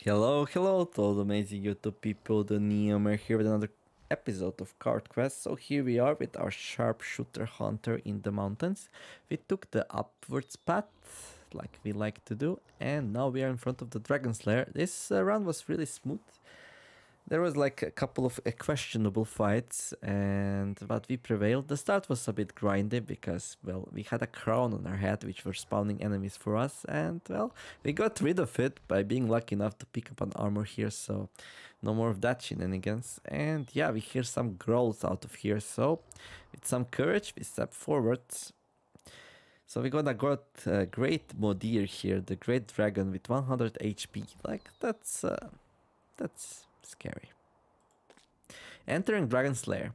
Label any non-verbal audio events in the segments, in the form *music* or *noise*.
Hello, hello to all the amazing YouTube people, the Neomare here with another episode of Card Quest. So here we are with our sharpshooter hunter in the mountains. We took the upwards path, like we like to do, and now we are in front of the Dragon Slayer. This uh, run was really smooth. There was like a couple of uh, questionable fights, and but we prevailed. The start was a bit grindy because, well, we had a crown on our head which were spawning enemies for us, and well, we got rid of it by being lucky enough to pick up an armor here, so no more of that shenanigans. And yeah, we hear some growls out of here, so with some courage, we step forwards. So we gonna got a great Modir here, the great dragon with 100 HP. Like that's uh, that's scary. Entering Dragon's Lair.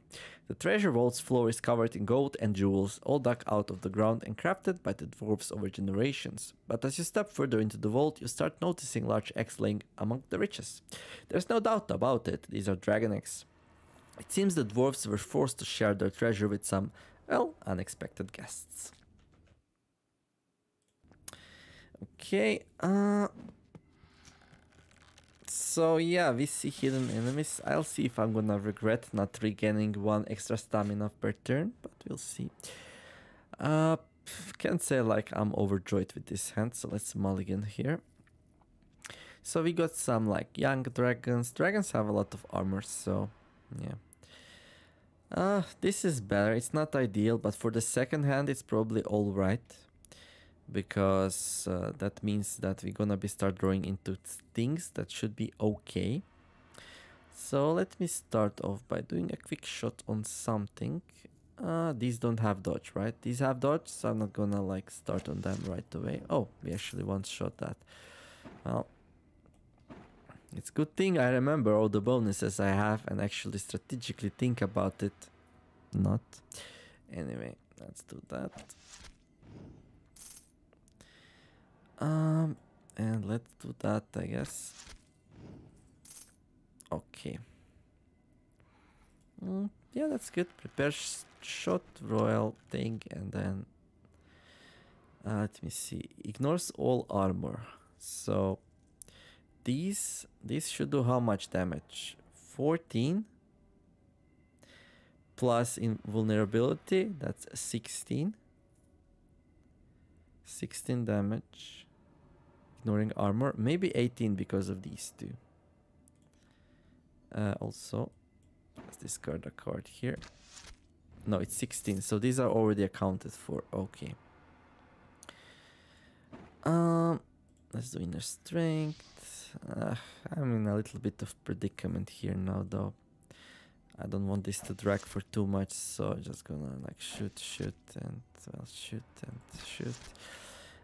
The treasure vault's floor is covered in gold and jewels, all dug out of the ground and crafted by the dwarves over generations. But as you step further into the vault, you start noticing large eggs laying among the riches. There's no doubt about it, these are dragon eggs. It seems the dwarves were forced to share their treasure with some, well, unexpected guests. Okay, uh, so yeah, we see hidden enemies. I'll see if I'm gonna regret not regaining one extra stamina per turn, but we'll see. Uh, can't say like I'm overjoyed with this hand, so let's mulligan here. So we got some like young dragons. Dragons have a lot of armor, so yeah. Uh, this is better. It's not ideal, but for the second hand, it's probably alright because uh, that means that we're gonna be start drawing into things that should be okay. So let me start off by doing a quick shot on something. Uh, these don't have dodge, right? These have dodge, so I'm not gonna like start on them right away. Oh, we actually once shot that. Well, it's good thing I remember all the bonuses I have and actually strategically think about it. Not. Anyway, let's do that. Um, and let's do that, I guess. Okay. Mm, yeah, that's good. Prepare sh shot, royal thing, and then... Uh, let me see. Ignores all armor. So, these, these should do how much damage? 14? Plus invulnerability, that's 16. 16 damage. Ignoring armor. Maybe 18 because of these two. Uh, also, let's discard a card here. No, it's 16. So these are already accounted for. Okay. Um, let's do inner strength. Uh, I'm in a little bit of predicament here now, though. I don't want this to drag for too much, so I'm just gonna like shoot, shoot, and well, shoot and shoot.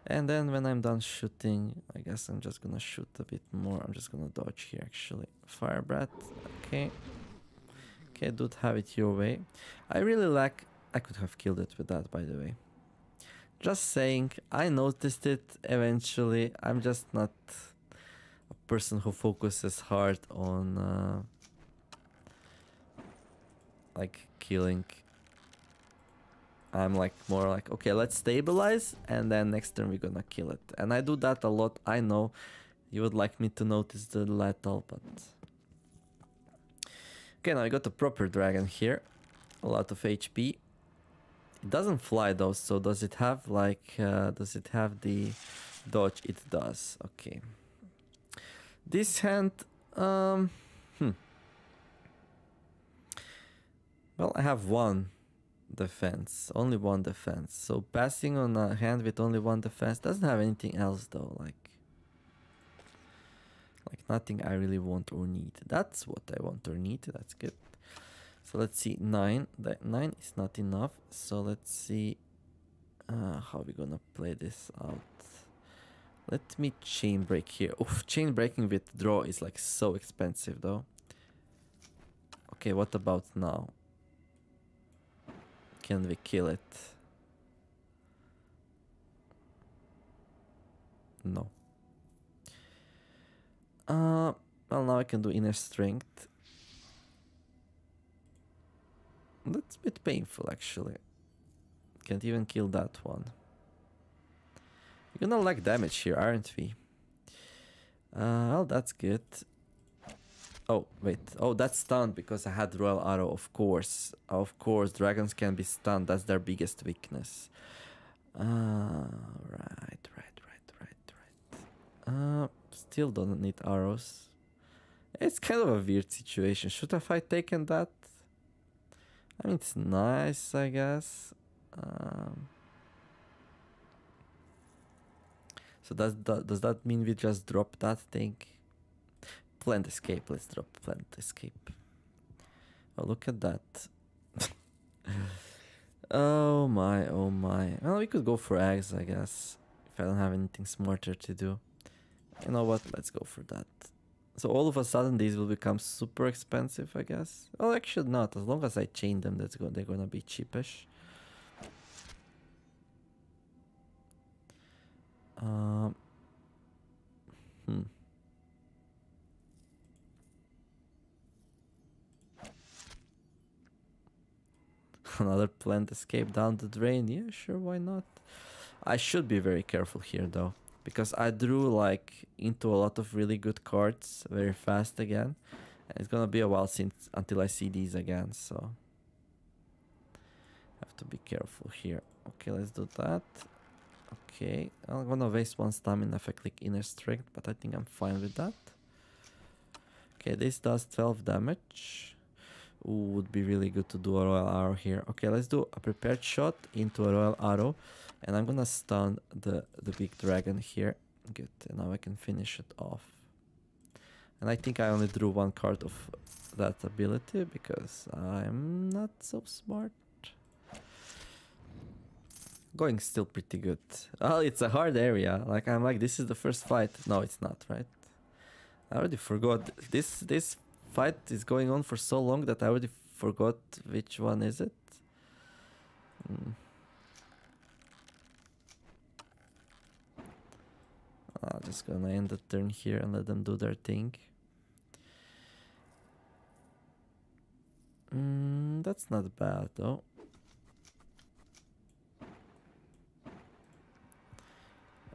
And then when I'm done shooting, I guess I'm just gonna shoot a bit more. I'm just gonna dodge here actually. Fire breath, okay. Okay, dude, have it your way. I really like... I could have killed it with that, by the way. Just saying, I noticed it eventually. I'm just not a person who focuses hard on... Uh, like, killing I'm like more like, okay, let's stabilize and then next turn we're gonna kill it. And I do that a lot. I know you would like me to notice the lethal, but... Okay, now I got a proper dragon here. A lot of HP. It doesn't fly though, so does it have like, uh, does it have the dodge? It does, okay. This hand, um, hmm. Well, I have one defense. Only one defense. So passing on a hand with only one defense doesn't have anything else though. Like, like nothing I really want or need. That's what I want or need. That's good. So let's see. Nine. That nine is not enough. So let's see uh, how we're gonna play this out. Let me chain break here. Oof, chain breaking with draw is like so expensive though. Okay, what about now? Can we kill it? No. Uh, well, now I can do inner strength. That's a bit painful, actually. Can't even kill that one. We're gonna lack damage here, aren't we? Uh, well, that's good. Oh, wait. Oh, that's stunned because I had Royal Arrow, of course. Of course, dragons can be stunned. That's their biggest weakness. Uh, right, right, right, right, right. Uh, still don't need arrows. It's kind of a weird situation. Should have I taken that? I mean, it's nice, I guess. Um, so does that, does that mean we just drop that thing? Plant escape. Let's drop plant escape. Oh, look at that. *laughs* oh my, oh my. Well, we could go for eggs, I guess. If I don't have anything smarter to do. You know what? Let's go for that. So all of a sudden these will become super expensive, I guess. Well, actually not. As long as I chain them, that's go they're gonna be cheapish. Um. Hmm. *laughs* Another plant escape down the drain. Yeah, sure, why not? I should be very careful here, though because I drew like into a lot of really good cards very fast again. And it's gonna be a while since until I see these again, so have to be careful here. Okay, let's do that. Okay, I'm gonna waste one stamina if I click inner strength, but I think I'm fine with that. Okay, this does 12 damage. Would be really good to do a royal arrow here. Okay, let's do a prepared shot into a royal arrow. And I'm gonna stun the, the big dragon here. Good, and now I can finish it off. And I think I only drew one card of that ability because I'm not so smart. Going still pretty good. Oh, it's a hard area. Like I'm like, this is the first fight. No, it's not, right? I already forgot. This this fight is going on for so long that I already forgot which one is it. Mm. I'm just gonna end the turn here and let them do their thing. Mm, that's not bad though.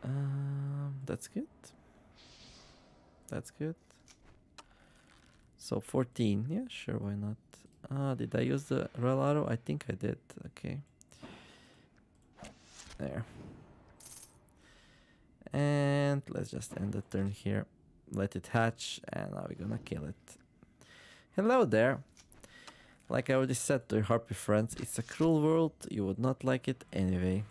Um, that's good. That's good. So 14, yeah, sure, why not? Ah, did I use the Royal Arrow? I think I did, okay. There. And let's just end the turn here. Let it hatch, and now we're gonna kill it. Hello there. Like I already said to your harpy friends, it's a cruel world, you would not like it anyway.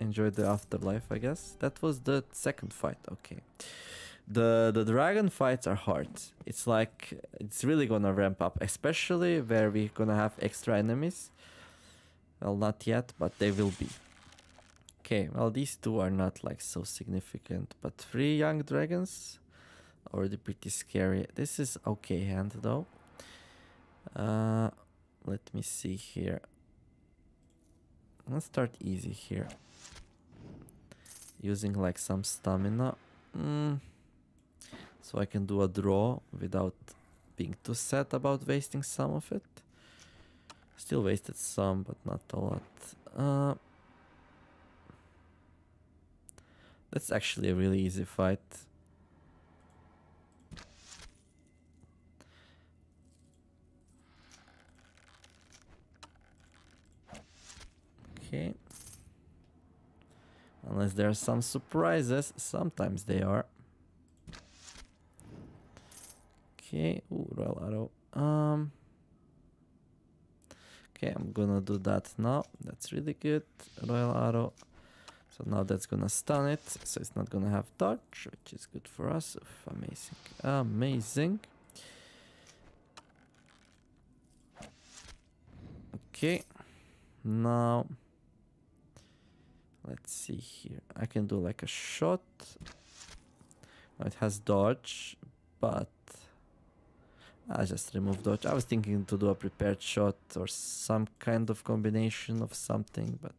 Enjoy the afterlife, I guess. That was the second fight, okay. The the dragon fights are hard. It's like it's really gonna ramp up, especially where we're gonna have extra enemies. Well, not yet, but they will be. Okay, well these two are not like so significant, but three young dragons already pretty scary. This is okay hand though. Uh, let me see here. Let's start easy here. Using like some stamina. Mm. So I can do a draw without being too sad about wasting some of it. Still wasted some, but not a lot. Uh, That's actually a really easy fight. Okay. Unless there are some surprises. Sometimes they are. Okay. Ooh, Royal Arrow. Um. Okay, I'm gonna do that now. That's really good. Royal Arrow. So now that's gonna stun it, so it's not gonna have dodge, which is good for us. Amazing. Amazing. Okay. Now let's see here. I can do like a shot. it has dodge, but I just remove dodge. I was thinking to do a prepared shot or some kind of combination of something, but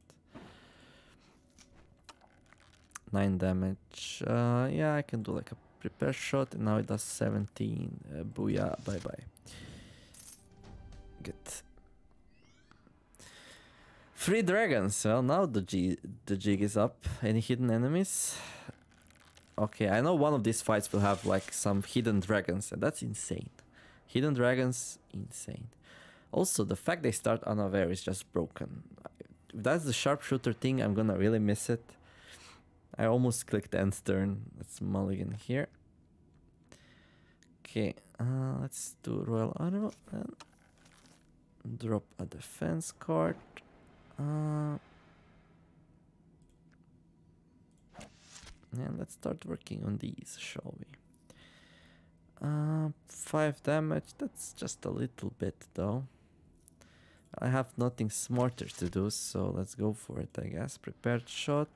9 damage. Uh, yeah, I can do like a prepared shot and now it does 17. Uh, booyah, bye bye. Good. Three dragons. Well, now the, G the jig is up. Any hidden enemies? Okay, I know one of these fights will have like some hidden dragons, and that's insane. Hidden dragons, insane. Also, the fact they start unaware is just broken. If that's the sharpshooter thing, I'm gonna really miss it. I almost clicked end turn. Let's mulligan here. Okay, uh, let's do Royal Arrow and drop a defense card. Uh, and let's start working on these, shall we? Uh, 5 damage, that's just a little bit though. I have nothing smarter to do, so let's go for it, I guess. Prepared shot.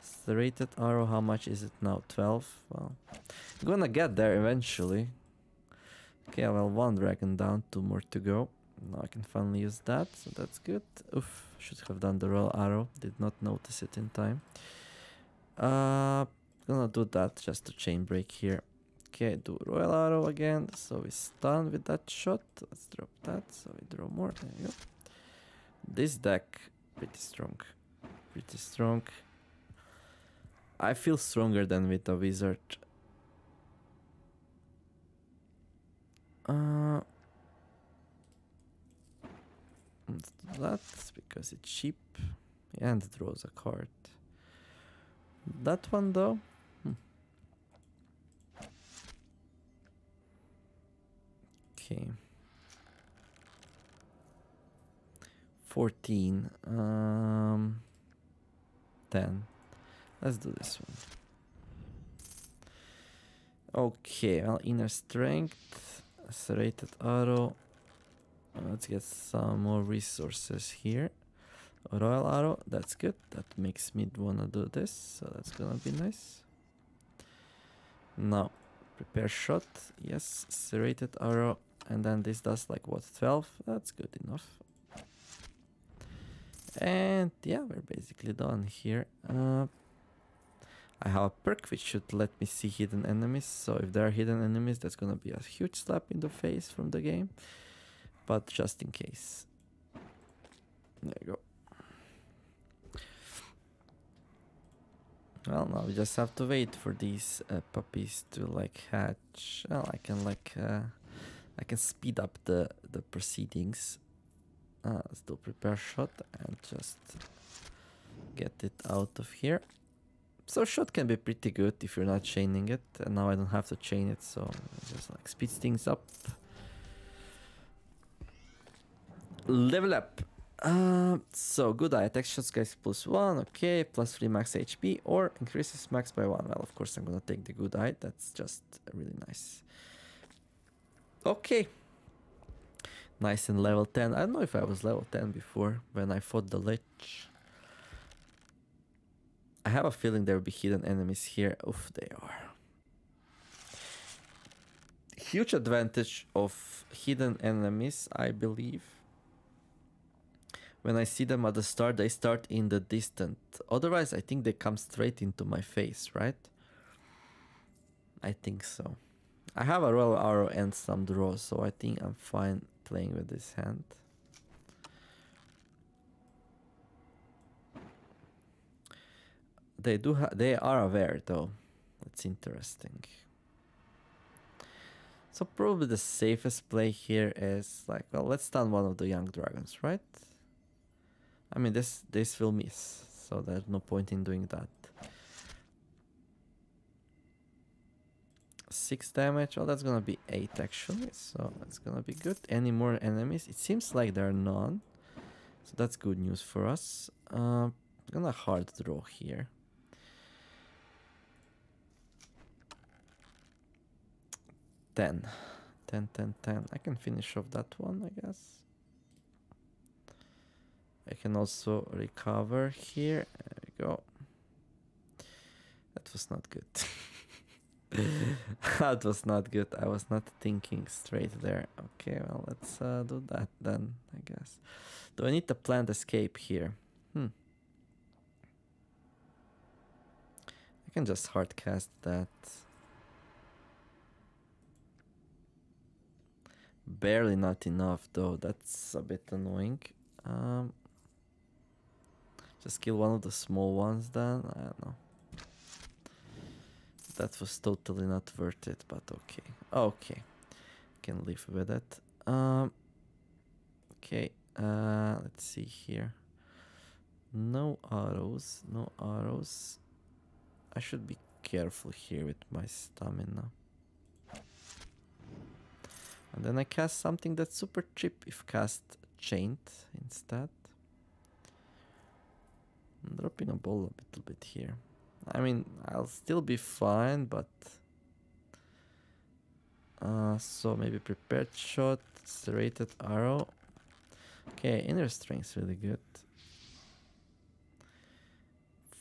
Serrated arrow, how much is it now? 12? Well, gonna get there eventually. Okay, well, one dragon down, two more to go. Now I can finally use that, so that's good. Oof, should have done the royal arrow. Did not notice it in time. Uh, gonna do that just to chain break here. Okay, do royal arrow again. So we stun with that shot. Let's drop that. So we draw more. There you go. This deck pretty strong. Pretty strong. I feel stronger than with the wizard. Uh, let's do that because it's cheap and draws a card. That one though. Okay. 14. Um, 10. Let's do this one. Okay, well, inner strength, serrated arrow. Let's get some more resources here. Royal arrow, that's good. That makes me wanna do this, so that's gonna be nice. Now, prepare shot. Yes, serrated arrow, and then this does like what 12. That's good enough. And yeah, we're basically done here. Uh, I have a perk which should let me see hidden enemies. So if there are hidden enemies, that's gonna be a huge slap in the face from the game. But just in case. There you go. Well, now we just have to wait for these uh, puppies to like hatch. Well, I can like uh, I can speed up the the proceedings. Uh, let's do prepare shot and just get it out of here. So shot can be pretty good if you're not chaining it. And now I don't have to chain it, so just like speeds things up. Level up. Uh, so good eye attack shots guys plus one, okay, plus three max HP or increases max by one. Well, of course I'm gonna take the good eye. That's just really nice. Okay. Nice and level 10. I don't know if I was level 10 before when I fought the Lich. I have a feeling there will be hidden enemies here. Oof, they are. Huge advantage of hidden enemies, I believe. When I see them at the start, they start in the distant. Otherwise, I think they come straight into my face, right? I think so. I have a royal arrow and some draws, so I think I'm fine playing with this hand. They do they are aware though. That's interesting. So probably the safest play here is like, well, let's stun one of the young dragons, right? I mean, this this will miss, so there's no point in doing that. Six damage. Oh, that's gonna be eight actually, so that's gonna be good. Any more enemies? It seems like there are none, so that's good news for us. Uh, gonna hard draw here. 10. 10, 10, 10. I can finish off that one, I guess. I can also recover here. There we go. That was not good. *laughs* *laughs* that was not good. I was not thinking straight there. Okay, well, let's uh, do that then, I guess. Do I need to plant escape here? Hmm. I can just hard cast that. Barely not enough though, that's a bit annoying. Um, just kill one of the small ones then, I don't know. That was totally not worth it, but okay. Okay. Can live with it. Um okay, uh let's see here. No arrows, no arrows. I should be careful here with my stamina. And then I cast something that's super cheap if cast chained instead. I'm dropping a ball a little bit here. I mean, I'll still be fine, but... Uh, so maybe prepared shot, serrated arrow. Okay, inner strength's really good.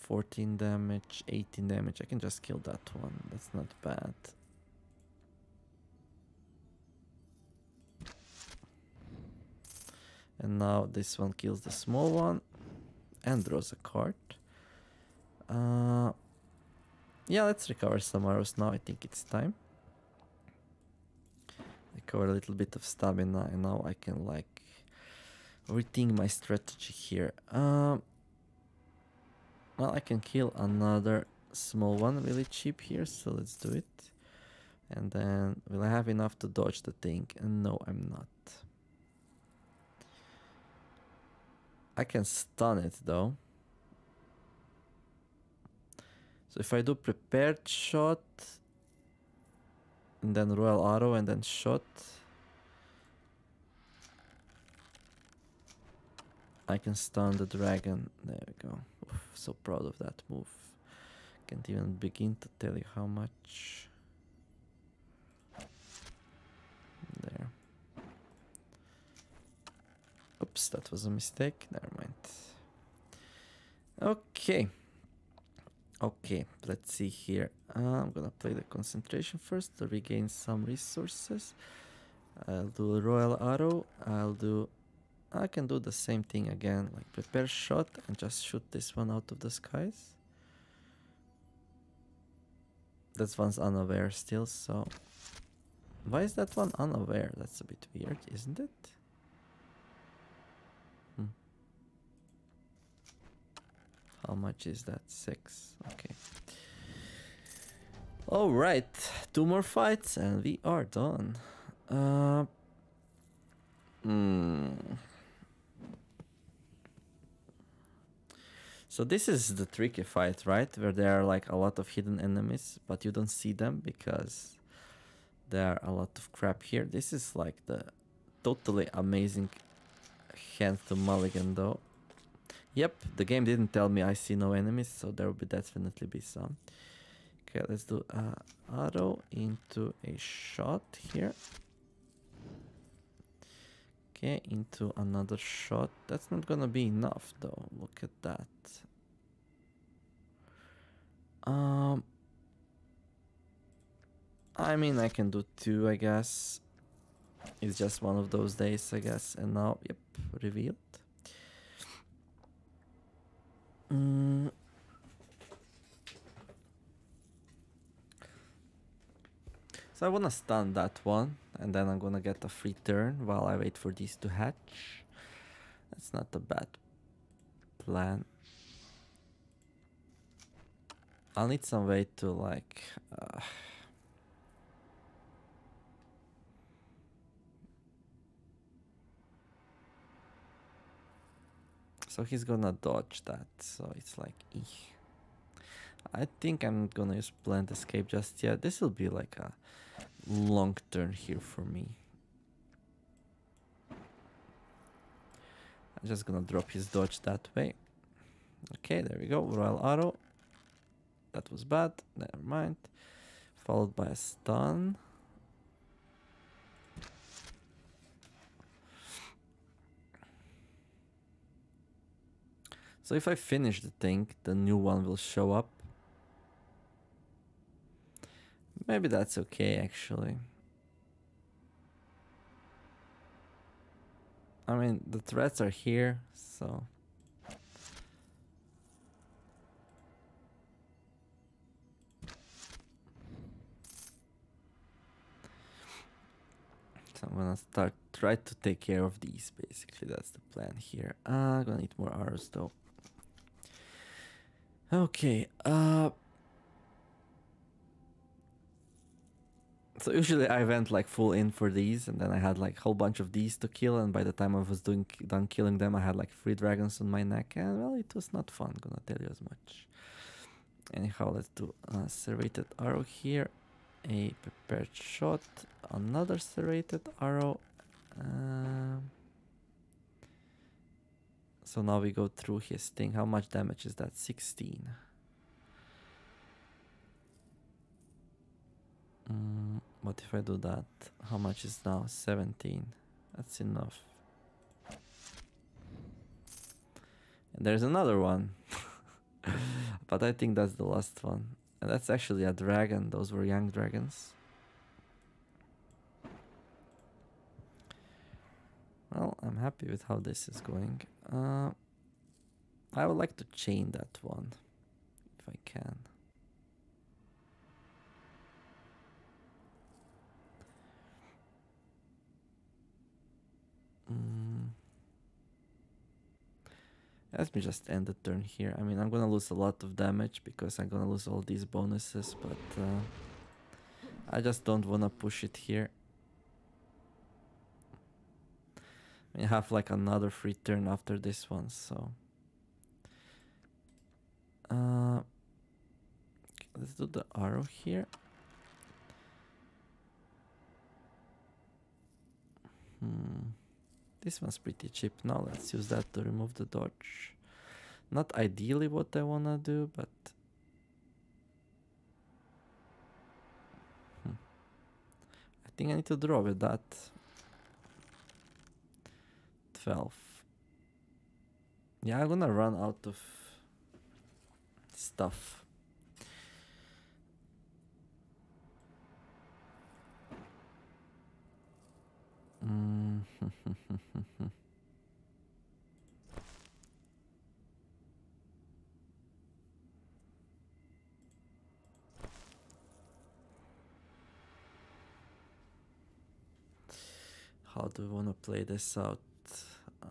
14 damage, 18 damage. I can just kill that one. That's not bad. And now this one kills the small one and draws a card. Uh, yeah, let's recover some arrows now. I think it's time. Recover a little bit of stamina and now I can like rethink my strategy here. Um, well, I can kill another small one really cheap here, so let's do it. And then will I have enough to dodge the thing? And no, I'm not. I can stun it though. So if I do prepared shot, and then royal arrow and then shot, I can stun the dragon. There we go. Oof, so proud of that move. Can't even begin to tell you how much. There. Oops, that was a mistake. Never mind. Okay. Okay, let's see here. Uh, I'm gonna play the concentration first to regain some resources. I'll do royal arrow. I'll do I can do the same thing again, like prepare shot and just shoot this one out of the skies. This one's unaware still, so... Why is that one unaware? That's a bit weird, isn't it? How much is that? Six. Okay. Alright, two more fights and we are done. Uh, hmm. So this is the tricky fight, right? Where there are like a lot of hidden enemies, but you don't see them because there are a lot of crap here. This is like the totally amazing hand to mulligan though. Yep, the game didn't tell me I see no enemies, so there will be definitely be some. Okay, let's do a arrow into a shot here. Okay, into another shot. That's not gonna be enough though. Look at that. Um, I mean, I can do two, I guess. It's just one of those days, I guess. And now, yep, revealed. Mm. So I wanna stun that one, and then I'm gonna get a free turn while I wait for these to hatch. That's not a bad plan. I'll need some way to like... Uh, so he's gonna dodge that, so it's like... I think I'm gonna use plant escape just yet. This will be like a long turn here for me. I'm just gonna drop his dodge that way. Okay, there we go. Royal Arrow. That was bad. Never mind. Followed by a stun. So if I finish the thing, the new one will show up. Maybe that's okay, actually. I mean, the threats are here, so... So I'm gonna start try to take care of these basically that's the plan here. Uh, I'm gonna need more arrows though. Okay, uh So usually I went like full in for these, and then I had like a whole bunch of these to kill, and by the time I was doing done killing them, I had like three dragons on my neck, and well, it was not fun. Gonna tell you as much. Anyhow, let's do a serrated arrow here, a prepared shot, another serrated arrow. Um, so now we go through his thing. How much damage is that? 16. Mm, what if I do that? How much is now? 17. That's enough. And there's another one. *laughs* but I think that's the last one. And that's actually a dragon. Those were young dragons. Well, I'm happy with how this is going. Uh, I would like to chain that one, if I can. Mm. Let me just end the turn here. I mean, I'm gonna lose a lot of damage because I'm gonna lose all these bonuses, but uh, I just don't wanna push it here. I have like another free turn after this one, so. Uh, let's do the arrow here. Hmm. This one's pretty cheap. Now let's use that to remove the dodge. Not ideally what I wanna do, but hmm. I think I need to draw with that. 12. Yeah, I'm gonna run out of stuff. Mm. *laughs* How do we want to play this out?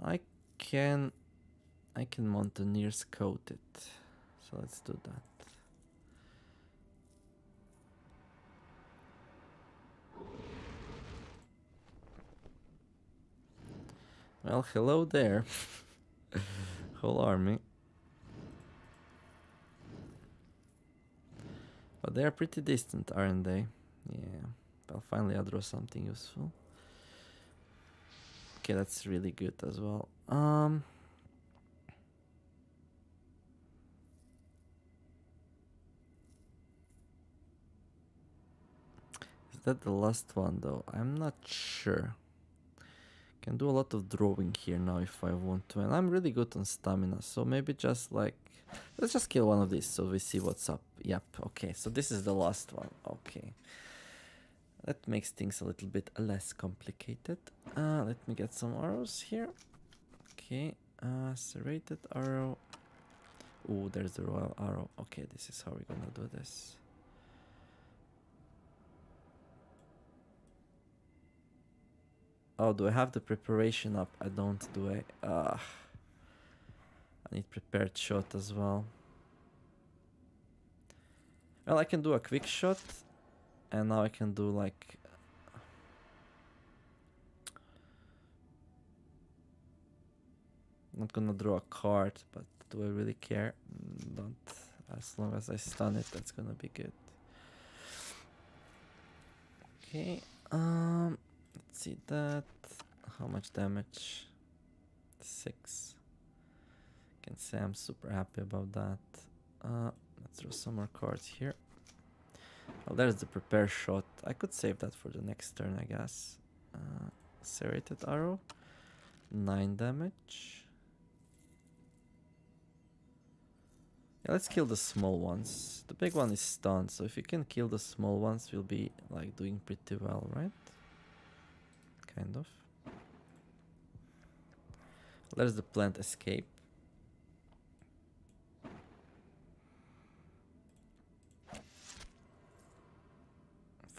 I can I can Mountaineers coat it. So let's do that. Well, hello there. *laughs* Whole army. But they are pretty distant, aren't they? Yeah. Well, finally I'll draw something useful. Okay, that's really good as well. Um... Is that the last one though? I'm not sure. Can do a lot of drawing here now if I want to. And I'm really good on stamina. So maybe just like... Let's just kill one of these so we see what's up. Yep, okay. So this is the last one. Okay. That makes things a little bit less complicated. Uh, let me get some arrows here. Okay. Uh, serrated arrow. Oh, there's the royal arrow. Okay, this is how we're gonna do this. Oh, do I have the preparation up? I don't, do I? Uh, I need prepared shot as well. Well, I can do a quick shot. And now I can do like... Not gonna draw a card, but do I really care? Don't. As long as I stun it, that's gonna be good. Okay. Um... Let's see that. How much damage? Six. Can say I'm super happy about that. Uh, let's draw some more cards here. Well, there's the prepare shot. I could save that for the next turn, I guess. Uh, serrated arrow. Nine damage. Yeah, let's kill the small ones. The big one is stunned, so if you can kill the small ones, we'll be like doing pretty well, right? kind of. Let the plant escape.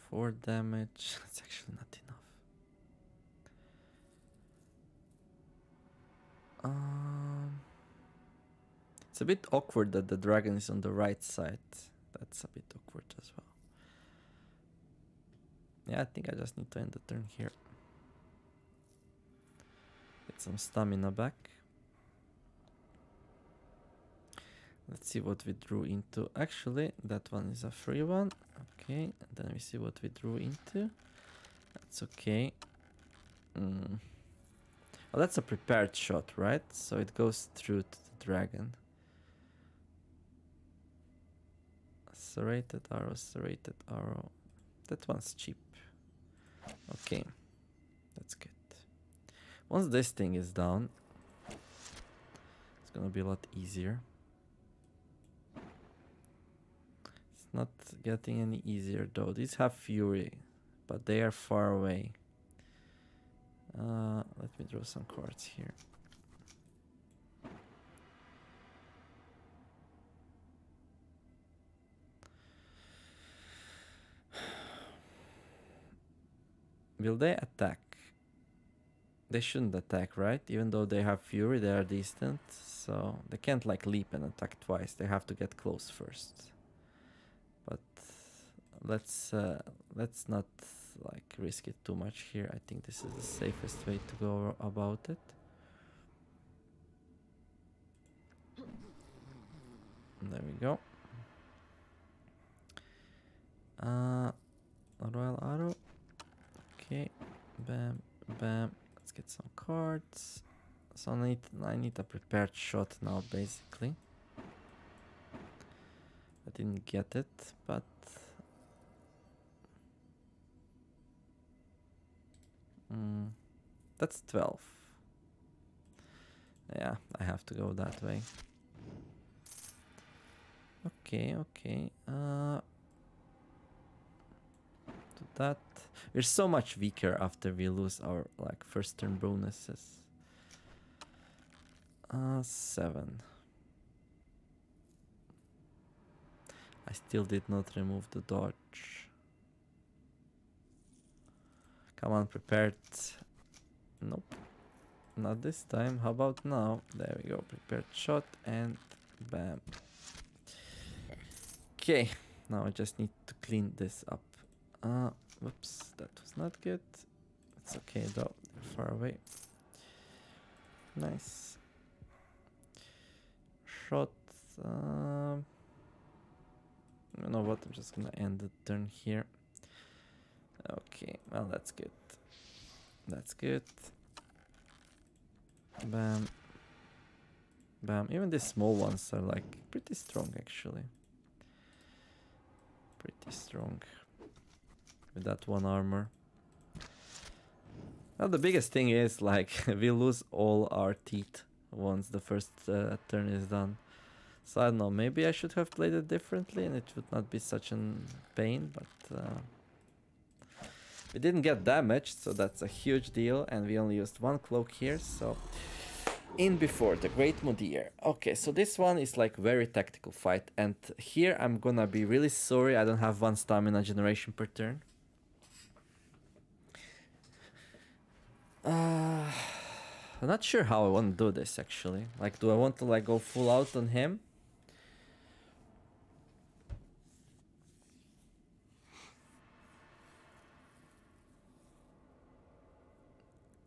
Four damage. *laughs* That's actually not enough. Um, it's a bit awkward that the dragon is on the right side. That's a bit awkward as well. Yeah, I think I just need to end the turn here. Get some stamina back. Let's see what we drew into. Actually, that one is a free one. Okay, and then we see what we drew into. That's okay. Mm. Oh, that's a prepared shot, right? So it goes through to the dragon. Serrated arrow, serrated arrow. That one's cheap. Okay, that's good. Once this thing is down, it's gonna be a lot easier. It's not getting any easier though. These have fury, but they are far away. Uh, let me draw some cards here. *sighs* Will they attack? They shouldn't attack, right? Even though they have fury, they are distant. So they can't like leap and attack twice. They have to get close first. Let's uh, let's not like risk it too much here. I think this is the safest way to go about it. There we go. Uh, royal arrow. Okay, bam, bam. Let's get some cards. So I need I need a prepared shot now, basically. I didn't get it, but mm, that's twelve. Yeah, I have to go that way. Okay, okay. Uh, to that. We're so much weaker after we lose our like first turn bonuses. Uh, seven. I still did not remove the dodge. Come on, prepared. Nope. Not this time. How about now? There we go. Prepared shot and bam. Okay. Now I just need to clean this up. Uh, whoops. That was not good. It's okay though. They're far away. Nice. Shot. Um, you know what? I'm just gonna end the turn here. Okay, well that's good. That's good. Bam. Bam. Even these small ones are like pretty strong actually. Pretty strong. With that one armor. Well, the biggest thing is like *laughs* we lose all our teeth once the first uh, turn is done. So I don't know, maybe I should have played it differently and it would not be such a pain, but uh, we didn't get damaged, so that's a huge deal, and we only used one cloak here, so in before the Great Mudir. Okay, so this one is like very tactical fight, and here I'm gonna be really sorry I don't have one stamina generation per turn. Uh, I'm not sure how I want to do this actually. Like, do I want to like go full out on him?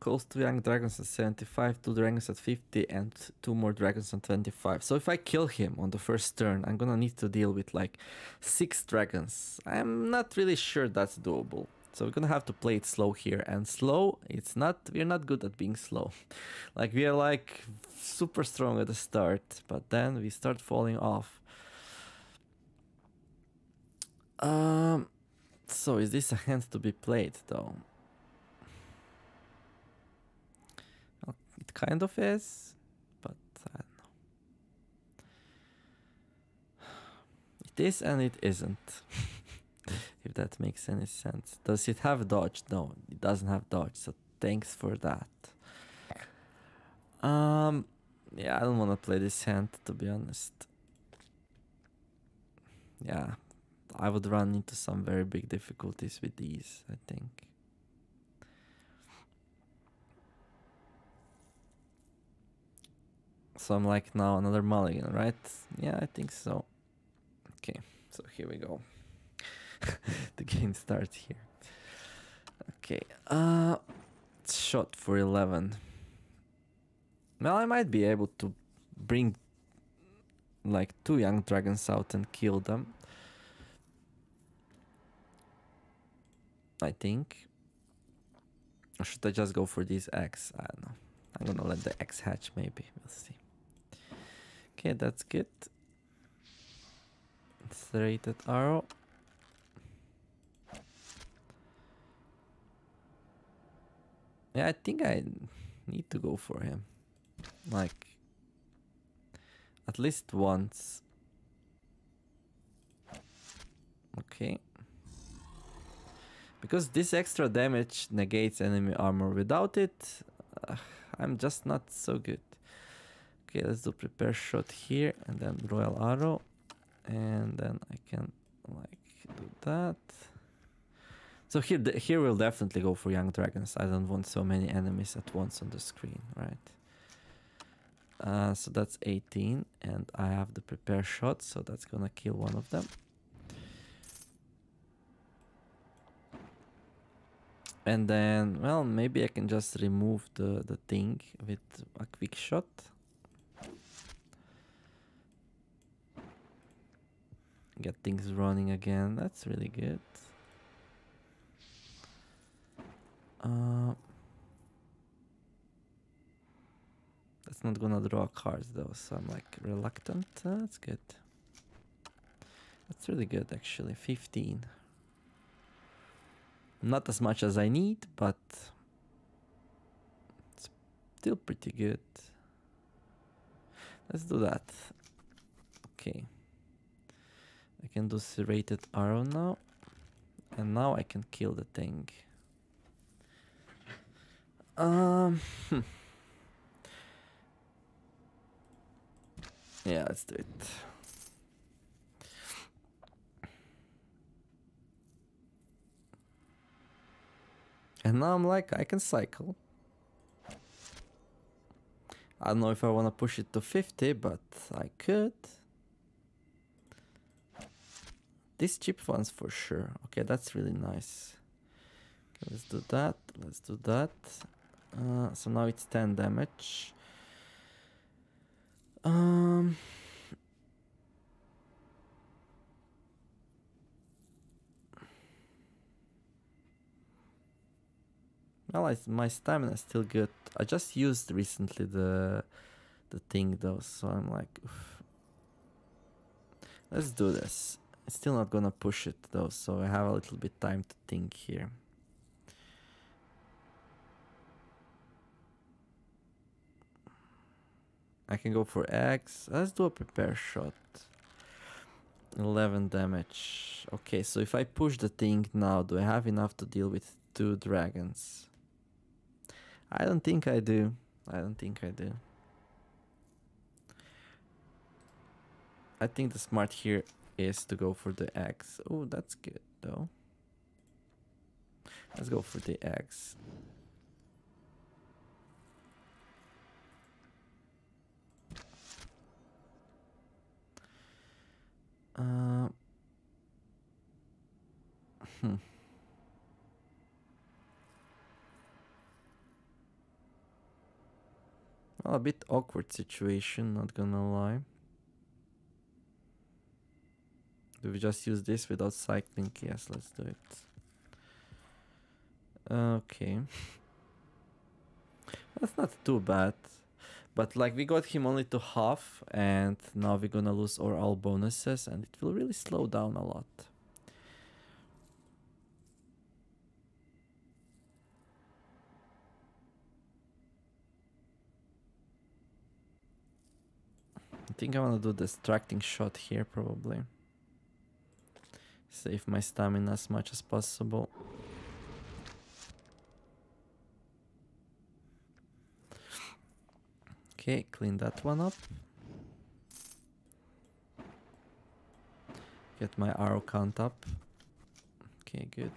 Calls two young dragons at 75, two dragons at 50, and two more dragons on 25. So if I kill him on the first turn, I'm gonna need to deal with like six dragons. I'm not really sure that's doable. So we're gonna have to play it slow here. And slow, it's not, we're not good at being slow. *laughs* like we are like super strong at the start, but then we start falling off. Um, so is this a hand to be played though? Kind of is, but I don't know. It is and it isn't. *laughs* if that makes any sense. Does it have dodge? No, it doesn't have dodge. So thanks for that. Um, yeah, I don't want to play this hand to be honest. Yeah, I would run into some very big difficulties with these. I think. So I'm like now another mulligan, right? Yeah, I think so. Okay, so here we go. *laughs* the game starts here. Okay. Uh, shot for 11. Well, I might be able to bring like two young dragons out and kill them. I think. Or should I just go for these eggs? I don't know. I'm gonna let the eggs hatch maybe. We'll see. Okay, that's good. Serrated arrow. Yeah, I think I need to go for him. Like, at least once. Okay. Because this extra damage negates enemy armor. Without it, uh, I'm just not so good. Okay, let's do prepare shot here and then royal arrow. And then I can like do that. So here, here we'll definitely go for young dragons. I don't want so many enemies at once on the screen, right? Uh, so that's 18 and I have the prepare shot, so that's gonna kill one of them. And then, well, maybe I can just remove the, the thing with a quick shot. Get things running again, that's really good. Uh, that's not gonna draw cards though, so I'm like reluctant. Uh, that's good. That's really good actually. 15. Not as much as I need, but it's still pretty good. Let's do that. Okay. I can do serrated arrow now. And now I can kill the thing. Um. Hmm. Yeah, let's do it. And now I'm like, I can cycle. I don't know if I want to push it to 50, but I could. These cheap ones for sure. Okay, that's really nice. Okay, let's do that. Let's do that. Uh, so now it's 10 damage. Um. Well, I, my stamina is still good. I just used recently the the thing though, so I'm like, oof. let's do this. Still not gonna push it though, so I have a little bit time to think here. I can go for X. Let's do a prepare shot. 11 damage. Okay, so if I push the thing now, do I have enough to deal with two dragons? I don't think I do. I don't think I do. I think the smart here is to go for the X. Oh, that's good though. Let's go for the X. Uh, hmm. Well, a bit awkward situation, not gonna lie. Do we just use this without cycling? Yes, let's do it. Okay. That's not too bad. But like we got him only to half and now we're gonna lose all bonuses and it will really slow down a lot. I think I want to do distracting shot here probably. Save my stamina as much as possible. Okay, clean that one up. Get my arrow count up. Okay, good.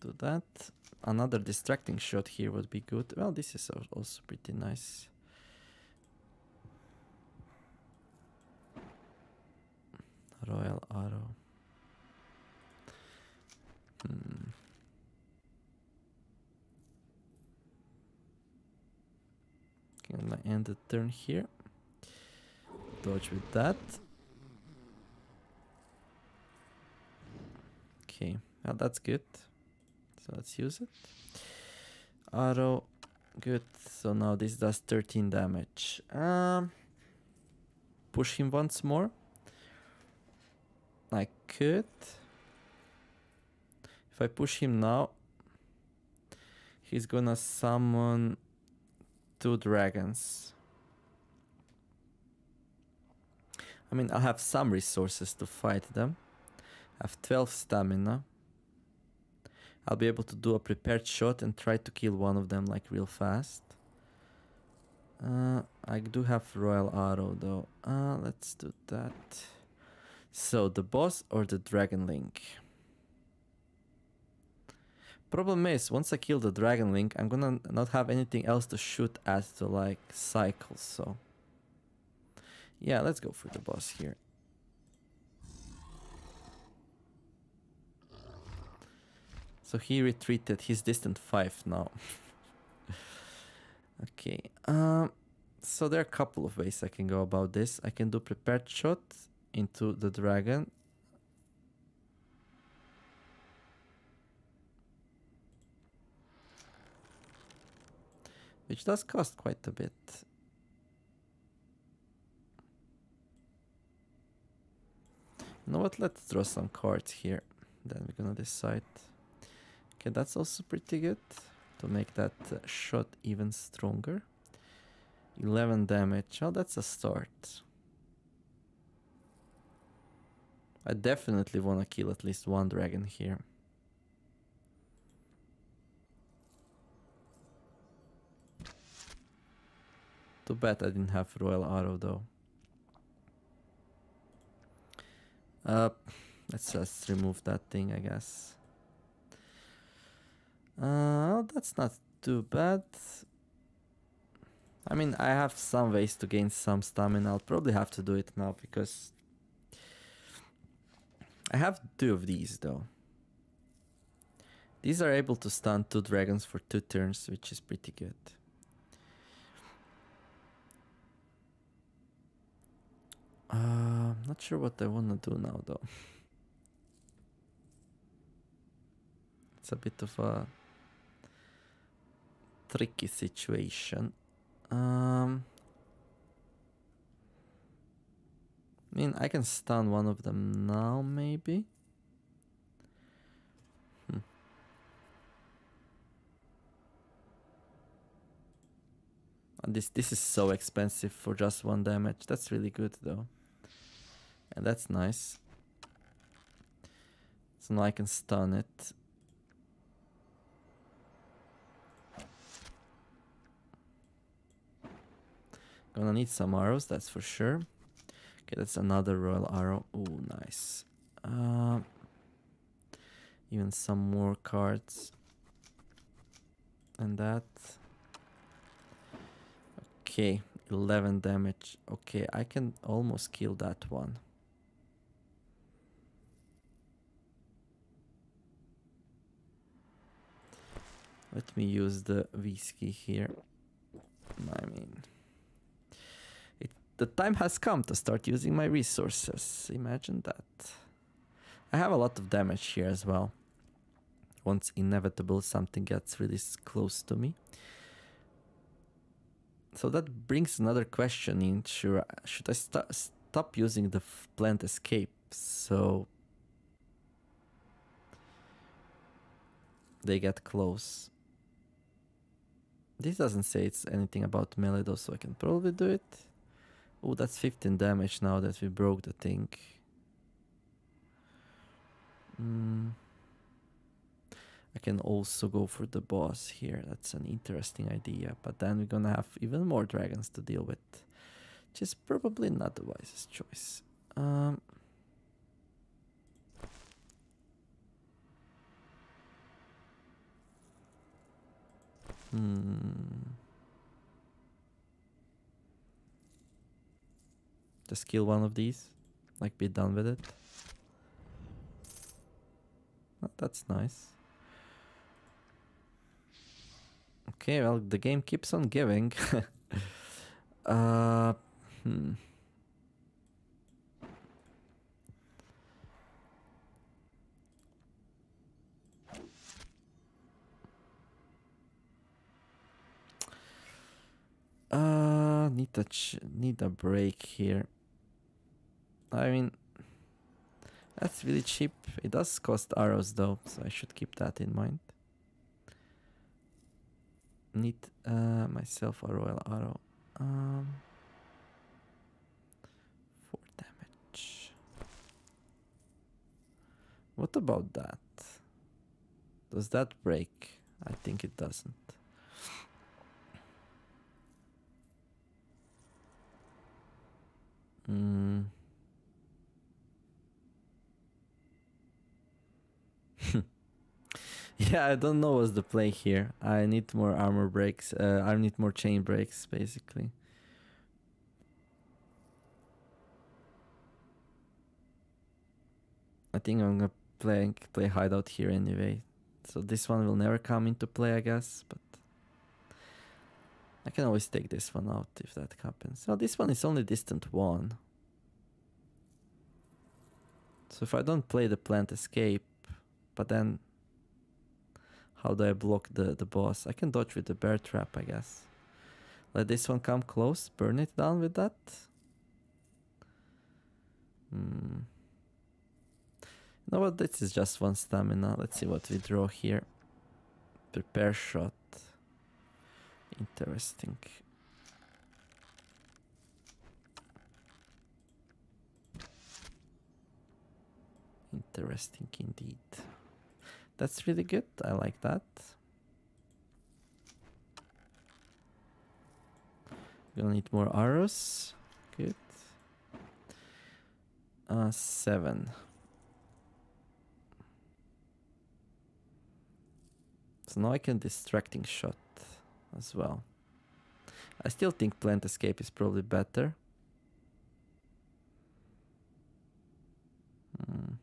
Do that. Another distracting shot here would be good. Well, this is also pretty nice. Royal Arrow. Hmm. Okay, I'm gonna end the turn here. Dodge with that. Okay, well that's good. So let's use it. Auto, good. So now this does 13 damage. Um, push him once more. I could. If I push him now, he's gonna summon two dragons. I mean, I have some resources to fight them. I have 12 stamina. I'll be able to do a prepared shot and try to kill one of them like real fast. Uh, I do have Royal Arrow though. Uh, let's do that. So, the boss or the Dragonling? Problem is, once I kill the Dragonling, I'm gonna not have anything else to shoot at to like cycle, so... Yeah, let's go for the boss here. So he retreated, he's distant 5 now. *laughs* okay, um, so there are a couple of ways I can go about this. I can do prepared shot into the dragon. Which does cost quite a bit. You know what, let's draw some cards here. Then we're gonna decide. Okay, that's also pretty good to make that uh, shot even stronger. 11 damage. Oh, that's a start. I definitely want to kill at least one dragon here. Too bad I didn't have Royal Arrow though. Uh, let's just remove that thing, I guess. Uh, that's not too bad. I mean, I have some ways to gain some stamina. I'll probably have to do it now because I have two of these though. These are able to stun two dragons for two turns, which is pretty good. Uh, not sure what I want to do now though. *laughs* It's a bit of a tricky situation. Um, I mean, I can stun one of them now, maybe. Hmm. And this this is so expensive for just one damage. That's really good though. And that's nice. So now I can stun it. Gonna need some arrows, that's for sure. Okay, that's another royal arrow. Oh, nice. Uh, even some more cards. And that. Okay, 11 damage. Okay, I can almost kill that one. Let me use the whiskey here. I mean the time has come to start using my resources. Imagine that. I have a lot of damage here as well. Once inevitable, something gets really close to me. So that brings another question in. Should, should I st stop using the planned escape? So they get close. This doesn't say it's anything about melee though, so I can probably do it. Oh, that's 15 damage now that we broke the thing. Mm. I can also go for the boss here. That's an interesting idea. But then we're gonna have even more dragons to deal with. Which is probably not the wisest choice. Um, hmm. Just kill one of these. Like be done with it. Oh, that's nice. Okay, well, the game keeps on giving. *laughs* Uh, hmm. Uh, need a need a break here. I mean, that's really cheap. It does cost arrows though, so I should keep that in mind. Need uh, myself a royal arrow. Um, four damage. What about that? Does that break? I think it doesn't. Mm. *laughs* yeah, I don't know what's the play here. I need more armor breaks. Uh, I need more chain breaks, basically. I think I'm gonna play play hideout here anyway. So this one will never come into play, I guess. But I can always take this one out if that happens. So this one is only distant one. So if I don't play the planned escape, but then how do I block the, the boss? I can dodge with the bear trap, I guess. Let this one come close, burn it down with that. Hmm. You know what, this is just one stamina. Let's see what we draw here. Prepare shot. Interesting. Interesting indeed. That's really good. I like that. Gonna need more arrows. Good. Uh, seven. So now I can distracting shot as well. I still think planned escape is probably better. Hmm.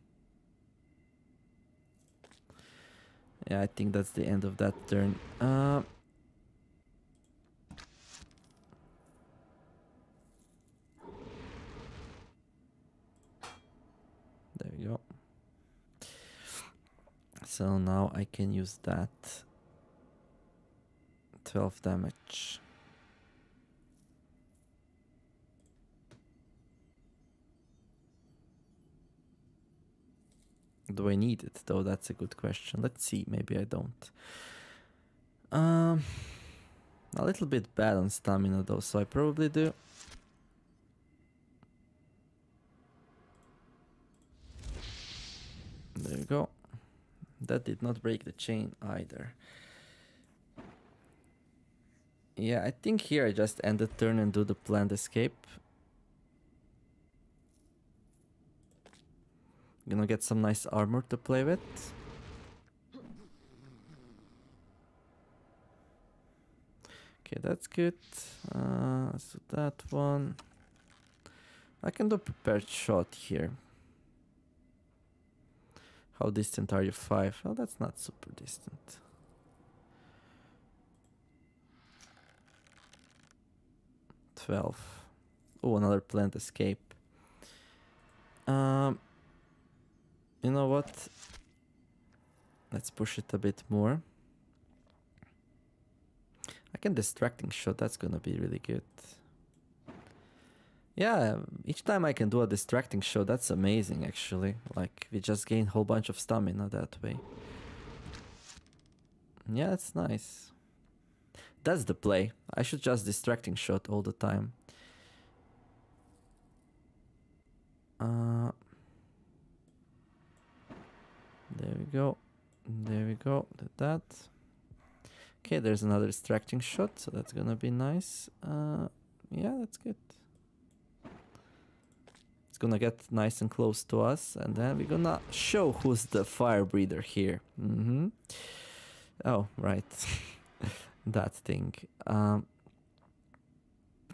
Yeah, I think that's the end of that turn. Uh, there we go. So now I can use that. 12 damage. Do I need it though? That's a good question. Let's see. Maybe I don't. Um, a little bit bad on stamina though, so I probably do. There you go. That did not break the chain either. Yeah, I think here I just end the turn and do the planned escape. Gonna get some nice armor to play with. Okay, that's good. Uh, let's that one. I can do a prepared shot here. How distant are you? Five. Oh, that's not super distant. Twelve. Oh, another planned escape. Um, you know what? Let's push it a bit more. I can distracting shot. That's gonna be really good. Yeah, each time I can do a distracting shot, that's amazing actually. Like, we just gain a whole bunch of stamina that way. Yeah, it's nice. That's the play. I should just distracting shot all the time. Uh, there we go. There we go. Did that. Okay, there's another distracting shot, so that's gonna be nice. Uh, yeah, that's good. It's gonna get nice and close to us, and then we're gonna show who's the fire breather here. Mm -hmm. Oh, right. *laughs* that thing. Um,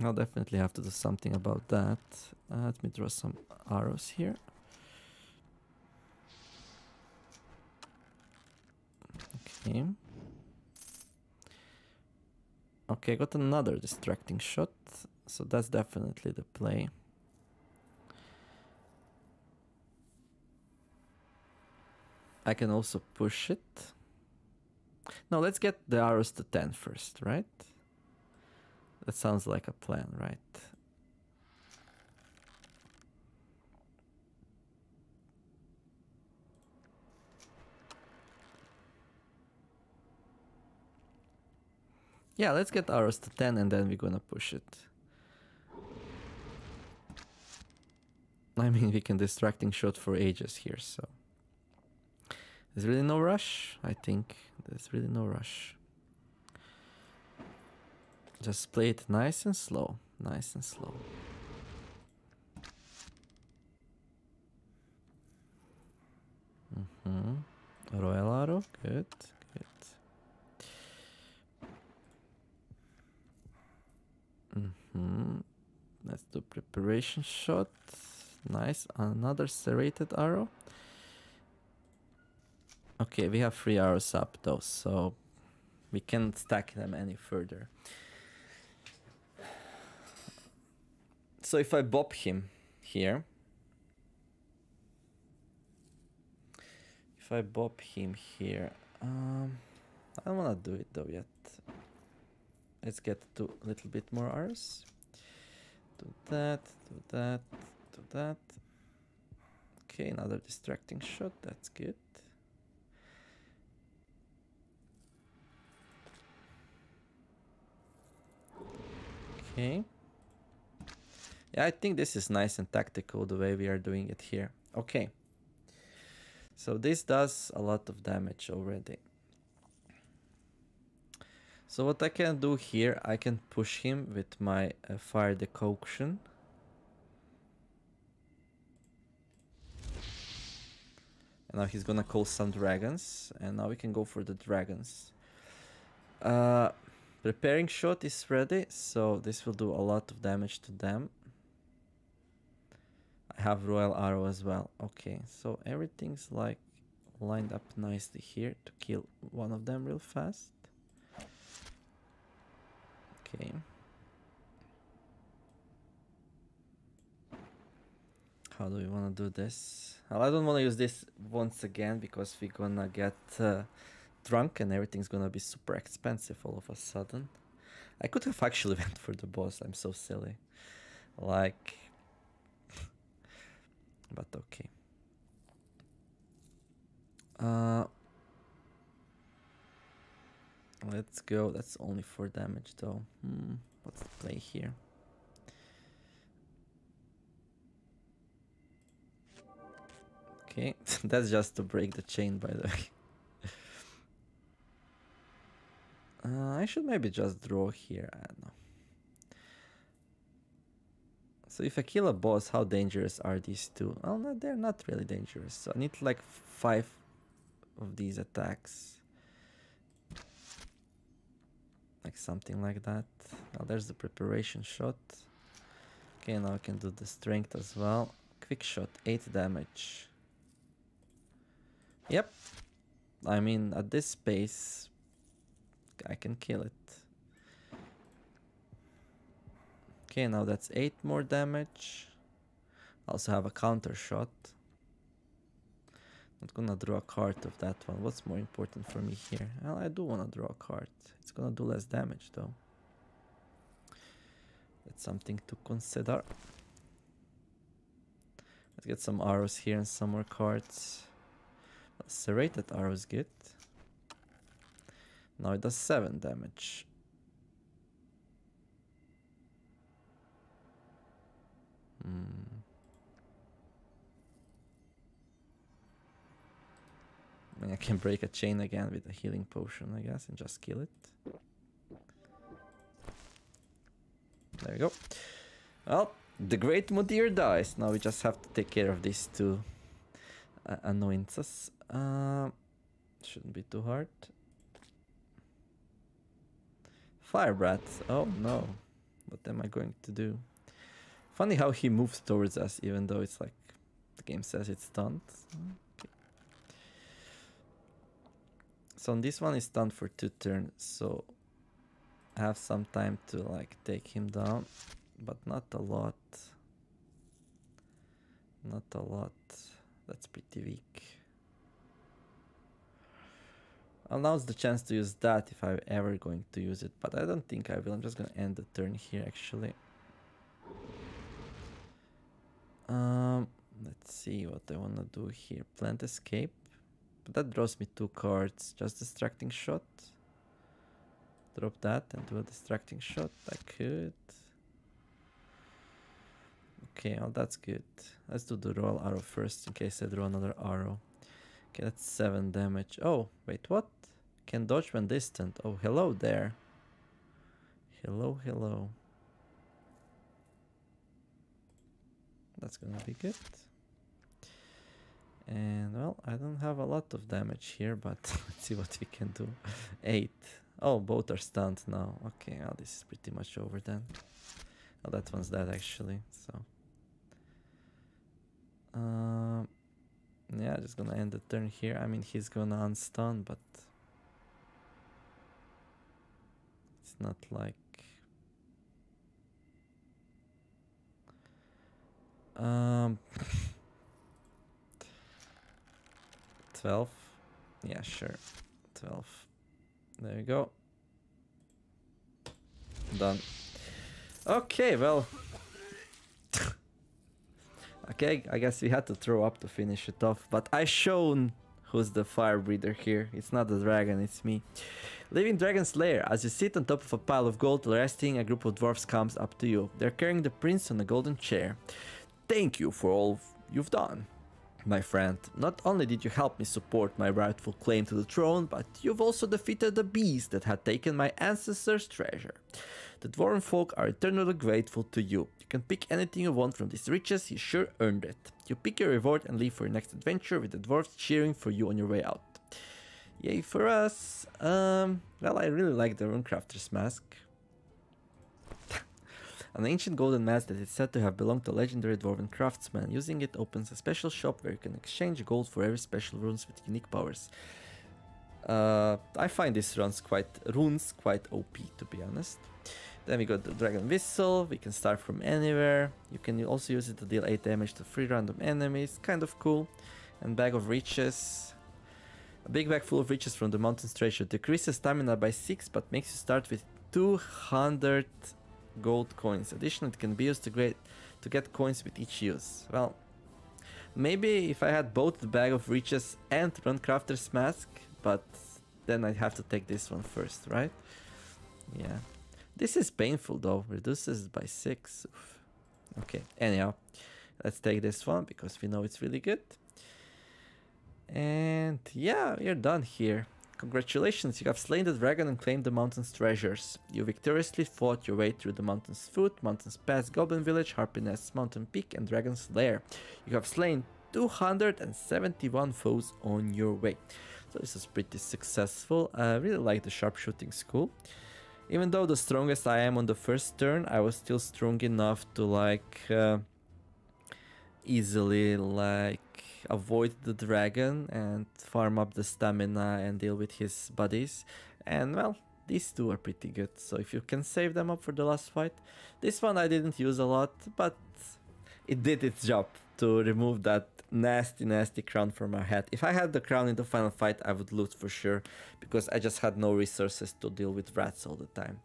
I'll definitely have to do something about that. Uh, let me draw some arrows here. Okay. Okay, got another distracting shot. So that's definitely the play. I can also push it. Now let's get the arrows to 10 first, right? That sounds like a plan, right? Yeah, let's get arrows to 10 and then we're gonna push it. I mean, we can distracting shot for ages here, so... There's really no rush, I think. There's really no rush. Just play it nice and slow. Nice and slow. Mm-hmm. Royal arrow, good, Mm-hmm. Let's do preparation shot. Nice. Another serrated arrow. Okay, we have three arrows up though, so we can't stack them any further. So if I bop him here, if I bop him here, um, I don't want to do it though yet. Let's get to a little bit more arrows. Do that, do that, do that. Okay, another distracting shot, that's good. Okay. Yeah, I think this is nice and tactical the way we are doing it here. Okay. So this does a lot of damage already. So what I can do here, I can push him with my uh, fire decoction. And now he's gonna call some dragons. And now we can go for the dragons. Uh, Preparing shot is ready, so this will do a lot of damage to them. I have royal arrow as well. Okay, so everything's like lined up nicely here to kill one of them real fast. Okay. How do we want to do this? Well, I don't want to use this once again because we're gonna get uh, drunk and everything's gonna be super expensive all of a sudden. I could have actually *laughs* went for the boss. I'm so silly. Like, *laughs* but okay. Uh, let's go. That's only four damage though. Hmm. What's the play here? Okay, *laughs* that's just to break the chain, by the way. *laughs* Uh, I should maybe just draw here. I don't know. So if I kill a boss, how dangerous are these two? Well, no, they're not really dangerous. So I need like five of these attacks. Like something like that. Now there's the preparation shot. Okay, now I can do the strength as well. Quick shot, 8 damage. Yep. I mean, at this pace, I can kill it. Okay, now that's 8 more damage. Also have a counter shot. Not gonna draw a card of that one. What's more important for me here? Well, I do wanna draw a card. It's gonna do less damage though. That's something to consider. Let's get some arrows here and some more cards. Serrated arrows good. Now it does 7 damage. Hmm. Mean, I can break a chain again with a healing potion, I guess, and just kill it. There we go. Well, the Great Mudir dies. Now we just have to take care of these two uh, annoyances. Uh, shouldn't be too hard. Fire Brat. Oh no. What am I going to do? Funny how he moves towards us even though it's like the game says it's stunned. Okay. So on this one is done for two turns, so I have some time to like take him down. but not a lot. Not a lot. That's pretty weak. I'll the chance to use that if I'm ever going to use it, but I don't think I will. I'm just gonna end the turn here actually. Um, let's see what I wanna do here. Planned escape. But that draws me two cards. Just distracting shot. Drop that and do a distracting shot. I could. Okay, well that's good. Let's do the royal arrow first in case I draw another arrow. Okay, that's 7 damage. Oh, wait, what? Can dodge when distant. Oh, hello there. Hello, hello. That's gonna be good. And well, I don't have a lot of damage here, but *laughs* let's see what we can do. 8. Oh, both are stunned now. Okay, well, this is pretty much over then. Oh, that one's dead actually, so. Um, yeah, just gonna end the turn here. I mean, he's gonna unstun, but it's not like. Um, *laughs* 12. Yeah, sure. 12. There you go. Done. Okay, well. *laughs* okay, I guess we had to throw up to finish it off, but I shown who's the fire breather here. It's not the dragon, it's me. Leaving Dragon's Lair, as you sit on top of a pile of gold resting, a group of dwarfs comes up to you. They're carrying the prince on a golden chair. Thank you for all you've done. My friend, not only did you help me support my rightful claim to the throne, but you've also defeated the beast that had taken my ancestors' treasure. The dwarven folk are eternally grateful to you. You can pick anything you want from these riches, you sure earned it. You pick your reward and leave for your next adventure with the dwarves cheering for you on your way out. Yay for us! Um, well, I really like the Runecrafter's mask. An ancient golden mask that is said to have belonged to legendary dwarven craftsman. Using it opens a special shop where you can exchange gold for every special runes with unique powers. Uh, I find these runes quite runes quite OP to be honest. Then we got the Dragon Whistle, we can start from anywhere. You can also use it to deal 8 damage to 3 random enemies, kind of cool. And Bag of Riches. A big bag full of riches from the mountain's treasure. Decreases stamina by 6 but makes you start with 200 gold coins. Additionally, it can be used to get, to get coins with each use. Well, maybe if I had both the Bag of Riches and Runecrafter's Mask, but then I'd have to take this one first, right? Yeah. This is painful though, reduces by 6. Oof. Okay, anyhow, let's take this one because we know it's really good. And yeah, you're done here. Congratulations, you have slain the dragon and claimed the mountain's treasures. You victoriously fought your way through the mountain's foot, mountain's pass, goblin village, harpy nest, mountain peak, and dragon's lair. You have slain 271 foes on your way. So this is pretty successful. I really like the sharpshooting school. Even though the strongest I am on the first turn, I was still strong enough to like uh, easily like avoid the dragon and farm up the stamina and deal with his buddies. And well, these two are pretty good. So if you can save them up for the last fight. This one I didn't use a lot, but it did its job to remove that nasty, nasty crown from my head. If I had the crown in the final fight, I would lose for sure, because I just had no resources to deal with rats all the time.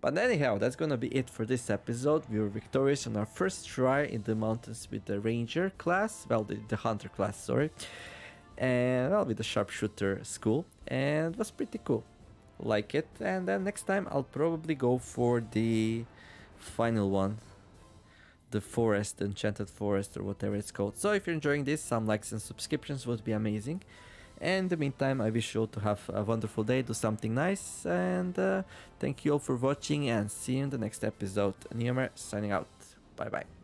But anyhow, that's gonna be it for this episode. We were victorious on our first try in the mountains with the ranger class, well, the, the hunter class, sorry. And well, with the sharpshooter school, and it was pretty cool. Like it, and then next time I'll probably go for the final one the forest, enchanted forest, or whatever it's called. So if you're enjoying this, some likes and subscriptions would be amazing. And in the meantime, I wish you all to have a wonderful day, do something nice, and uh, thank you all for watching, and see you in the next episode. Neomare signing out. Bye bye.